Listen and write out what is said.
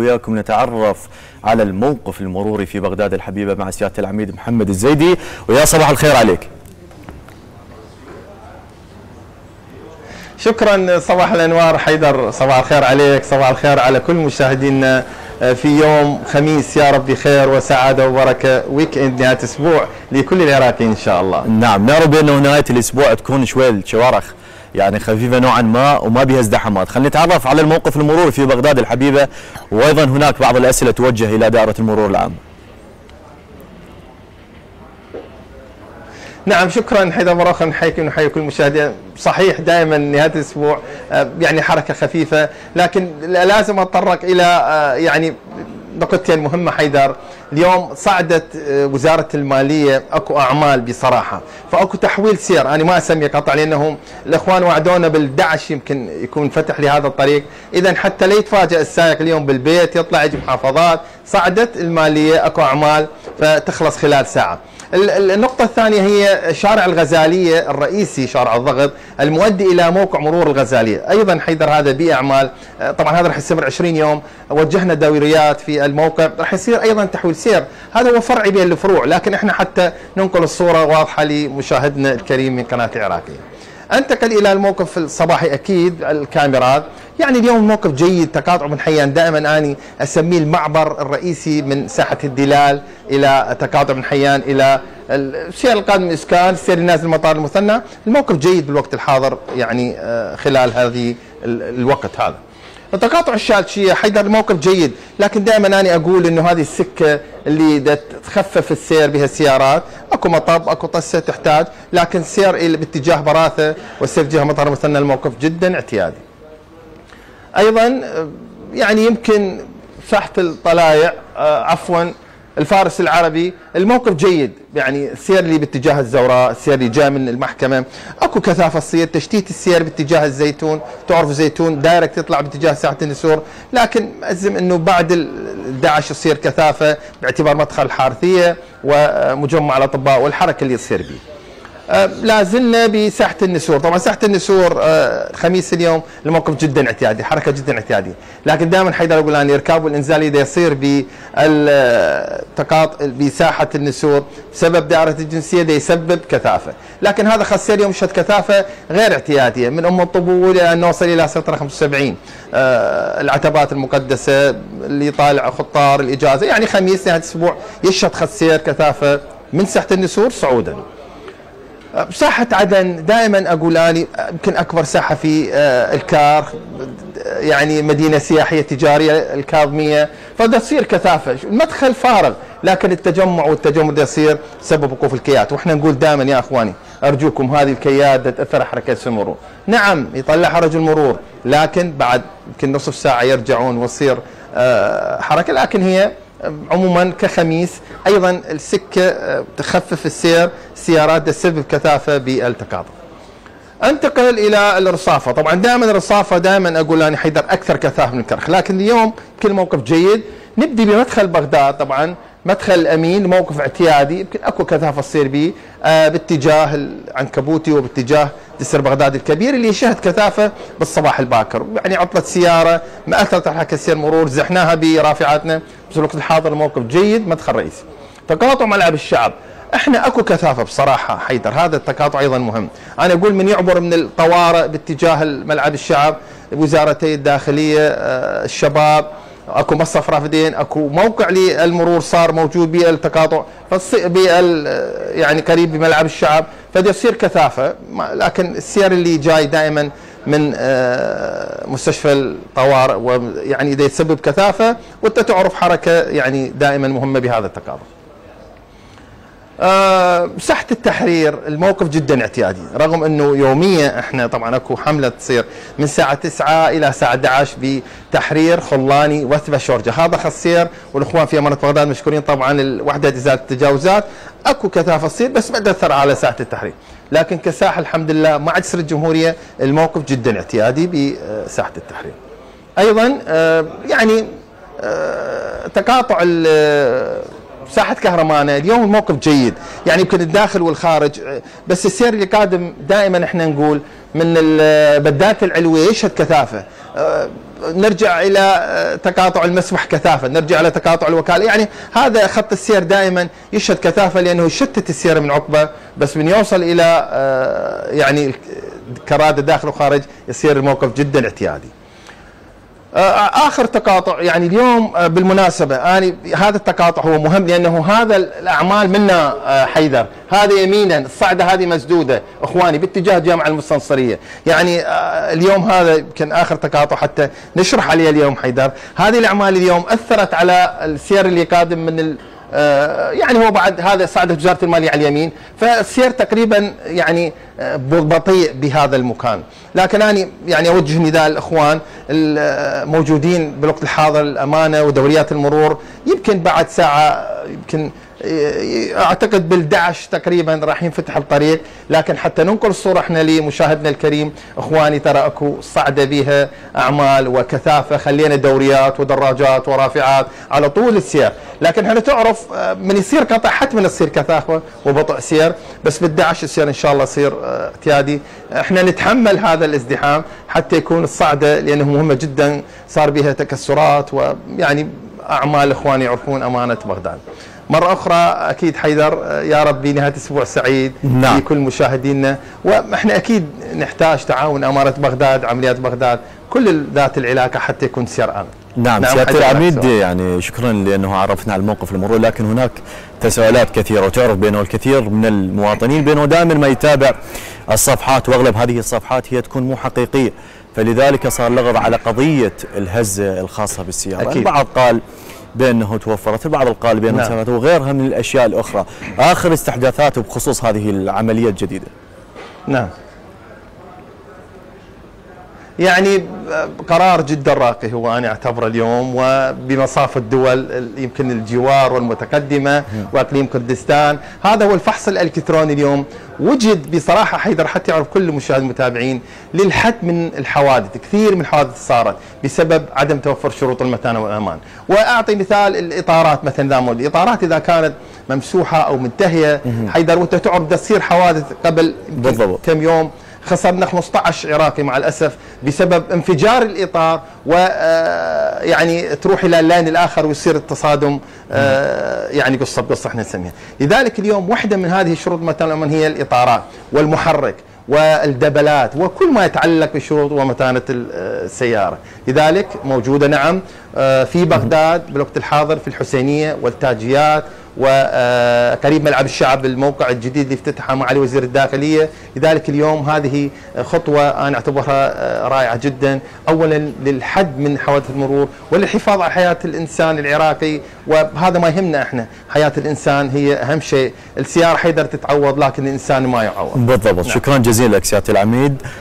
وياكم نتعرف على الموقف المروري في بغداد الحبيبة مع سيادة العميد محمد الزيدي. ويا صباح الخير عليك. شكرا صباح الأنوار حيدر. صباح الخير عليك صباح الخير على كل مشاهدينا في يوم خميس. يا رب بخير وسعادة وبركة. weekend نهاية أسبوع لكل العراقيين إن شاء الله. نعم نرى بأنه نهاية الأسبوع تكون شوي الشوارع يعني خفيفة نوعا ما وما بها ازدحامات. خلينا نتعرف على الموقف المروري في بغداد الحبيبة وأيضا هناك بعض الأسئلة توجه إلى دائرة المرور العام نعم شكرا مرة أخرى نحييكم ونحيي كل المشاهدين. صحيح دائما نهاية الأسبوع آه، يعني حركة خفيفة لكن لازم أتطرق إلى آه، يعني نقطتين مهمة حيدر اليوم صعدت آه، وزارة المالية أكو أعمال بصراحة. فأكو تحويل سير. أنا ما أسمي قطع لانهم الإخوان وعدونا بال11 يمكن يكون فتح لهذا الطريق. اذا حتى لا يتفاجئ السائق اليوم بالبيت يطلع يجي محافظات صعدت المالية أكو أعمال فتخلص خلال ساعة. النقطة الثانية هي شارع الغزالية الرئيسي شارع الضغط المؤدي إلى موقع مرور الغزالية. أيضا حيدر هذا بأعمال آه، طبعا هذا راح يستمر 20 يوم. وجهنا دوريات في الموقع. راح يصير أيضا تحويل سير. هذا هو فرعي بين الفروع لكن إحنا حتى ننقل الصورة واضحة لمشاهدنا الكريم من قناة العراقية. انتقل إلى الموقف الصباحي أكيد الكاميرات. يعني اليوم الموقف جيد تقاطع من حيان. دائما أني أسميه المعبر الرئيسي من ساحة الدلال إلى تقاطع من حيان إلى السير القادم من اسكان السير النازل مطار المثنى. الموقف جيد بالوقت الحاضر يعني آه، خلال هذه ال- الوقت هذا. التقاطع الشالشية حيدر الموقف جيد. لكن دائما أنا أقول أنه هذه السكة اللي تخفف السير بها السيارات أكو مطب أكو طسة تحتاج لكن السير باتجاه براثة والسير جهة مطار مثنى الموقف جدا اعتيادي. أيضا آه، يعني يمكن ساحة الطلايع آه، عفوا الفارس العربي الموقف جيد يعني السير اللي باتجاه الزوراء السير اللي جاء من المحكمة. أكو كثافة تصير تشتيت السير باتجاه الزيتون تعرف زيتون direct يطلع باتجاه ساحة النسور. لكن أزم إنه بعد ال 11 يصير كثافة باعتبار مدخل الحارثية ومجمع الأطباء والحركة اللي تصير به لا زلنا بساحة النسور. طبعا ساحة النسور آه، الخميس اليوم الموقف جدا اعتيادي حركة جدا اعتيادية لكن دائما حيدر أقول أنا الاركاب والإنزال إذا يصير بالتقاط بساحة النسور بسبب دائرة الجنسية ده يسبب كثافة. لكن هذا خاصة اليوم مشهد كثافة غير اعتيادية من أم الطبول إلى أن نوصل إلى سطر 75 آه، العتبات المقدسة اللي طالع خطار الإجازة يعني خميس نهاية الأسبوع يشهد خسير كثافة من ساحة النسور صعودا. ساحة عدن دائما أقول اني يمكن أكبر ساحة في آه، الكار يعني مدينة سياحية تجارية الكاظمية فده تصير كثافة. المدخل فارغ لكن التجمع والتجمد يصير سبب وقوف الكيات. وإحنا نقول دائما يا إخواني أرجوكم هذه الكيات على حركة المرور نعم يطلعها رجل مرور لكن بعد يمكن نصف ساعة يرجعون وتصير آه، حركة. لكن هي عموما كخميس. أيضا السكة آه، تخفف السير السيارات تسبب كثافة بالتقاطع أنتقل إلى الرصافة. طبعا دائما الرصافة دائما أقول أنا حيدر أكثر كثافة من الكرخ لكن اليوم كل موقف جيد. نبدي بمدخل بغداد. طبعا مدخل الامين موقف اعتيادي يمكن أكو كثافه تصير به آه باتجاه العنكبوتي وباتجاه جسر بغداد الكبير اللي يشهد كثافة بالصباح الباكر. يعني عطله سيارة ما أثرت على السير مرور زحناها برافعاتنا. بس الوقت الحاضر الموقف جيد مدخل رئيسي تقاطع ملعب الشعب. إحنا أكو كثافة بصراحة حيدر. هذا التقاطع أيضا مهم. أنا أقول من يعبر من الطوارئ باتجاه ملعب الشعب وزارتي الداخلية آه، الشباب اكو مصرف رافدين اكو موقع للمرور صار موجود بالتقاطع بال يعني قريب بملعب الشعب فده يصير كثافة لكن السير اللي جاي دائما من آه، مستشفى الطوارئ ويعني إذا يسبب كثافة وأنت تعرف حركة يعني دائما مهمة بهذا التقاطع. آه، ساحة التحرير الموقف جدا اعتيادي رغم إنه يوميا إحنا طبعا أكو حملة تصير من الساعة 9 إلى الساعة 11 بتحرير خلاني وثبة شورجة. هذا خسير والإخوان في أمانة بغداد مشكورين طبعا الوحدة إزالة التجاوزات. أكو كثافة تصير بس ما تأثر على ساحة التحرير. لكن كساحة الحمد لله مع جسر الجمهورية الموقف جدا اعتيادي بساحة التحرير. أيضا آه، يعني آه، تقاطع ساحة كهرمانة اليوم الموقف جيد. يعني يمكن الداخل والخارج بس السير اللي قادم دائما إحنا نقول من ال- بدات العلوية يشهد كثافة آه، نرجع إلى آه، تقاطع المسبح كثافة نرجع إلى تقاطع الوكالة. يعني هذا خط السير دائما يشهد كثافة لأنه يشتت السير من عقبة بس من يوصل إلى آه، يعني كرادة داخل وخارج يصير الموقف جدا اعتيادي. آخر تقاطع يعني اليوم آه، بالمناسبة أنا هذا التقاطع هو مهم لأنه هذا الأعمال منا آه، حيدر. هذا يمينا الصعدة هذه مسدودة إخواني باتجاه الجامعة المستنصرية. يعني اليوم هذا يمكن آخر تقاطع حتى نشرح عليه اليوم حيدر. هذه الأعمال اليوم أثرت على السير اللي قادم من آه، يعني هو بعد هذا صعدت وزارة المالية على اليمين فالسير تقريبا يعني آه، بطيء بهذا المكان. لكن أنا يعني أوجه نداء الاخوان الموجودين بالوقت الحاضر الأمانة ودوريات المرور يمكن بعد ساعة يمكن أعتقد بال11 تقريبا راح ينفتح الطريق. لكن حتى ننقل الصورة إحنا لمشاهدنا الكريم إخواني ترى أكو صعدة بها أعمال وكثافة خلينا دوريات ودراجات ورافعات على طول السير. لكن إحنا تعرف آه، من يصير قطع حتما تصير كثافه وبطء سير بس بال11 السير إن شاء الله يصير آه، اعتيادي. إحنا نتحمل هذا الازدحام حتى يكون الصعدة لأنه مهمة جدا صار بها تكسرات ويعني أعمال إخواني يعرفون أمانة بغداد. مرة أخرى أكيد حيدر يا رب بنهاية أسبوع سعيد نعم. لكل مشاهدينا. وإحنا أكيد نحتاج تعاون أمارة بغداد عمليات بغداد كل ذات العلاقة حتى يكون سير آمن. نعم, نعم سيادة العميد يعني شكرا لأنه عرفنا على الموقف المرور لكن هناك تساؤلات كثيرة وتعرف بانه الكثير من المواطنين بأنه دائما ما يتابع الصفحات وأغلب هذه الصفحات هي تكون مو حقيقية. فلذلك صار لغط على قضية الهزه الخاصة بالسيارة. أكيد. البعض قال بأنه توفرت البعض القال بانها نعم. وغيرها من الأشياء الأخرى. آخر استحداثاته بخصوص هذه العملية الجديدة. نعم. يعني قرار جدا راقي هو أنا أعتبره اليوم وبمصاف الدول يمكن الجوار والمتقدمة وإقليم كردستان. هذا هو الفحص الإلكتروني اليوم. وجد بصراحة حيدر حتى يعرف كل المشاهد المتابعين للحد من الحوادث كثير من الحوادث صارت بسبب عدم توفر شروط المتانة والأمان. وأعطي مثال الإطارات مثلا ذا الإطارات إذا كانت ممسوحة أو منتهيه حيدر وأنت تعرف تصير حوادث قبل بالضبط. كم يوم. خسرنا 15 عراقي مع الأسف بسبب انفجار الإطار و آه، يعني تروح إلى اللين الآخر ويصير التصادم آه، يعني قصة بقصه إحنا نسميها، لذلك اليوم واحدة من هذه الشروط مثلا هي الإطارات والمحرك والدبلات وكل ما يتعلق بشروط ومتانة السيارة. لذلك موجودة نعم آه، في بغداد بالوقت الحاضر في الحسينية والتاجيات وقريب ملعب الشعب الموقع الجديد اللي افتتحه معالي وزير الداخلية، لذلك اليوم هذه خطوة أنا أعتبرها رائعة جدا، اولا للحد من حوادث المرور وللحفاظ على حياة الإنسان العراقي وهذا ما يهمنا إحنا، حياة الإنسان هي أهم شيء، السيارة حيدر تتعوض لكن الإنسان ما يعوض. بالضبط، نعم. شكرا جزيلا لك سيادة العميد.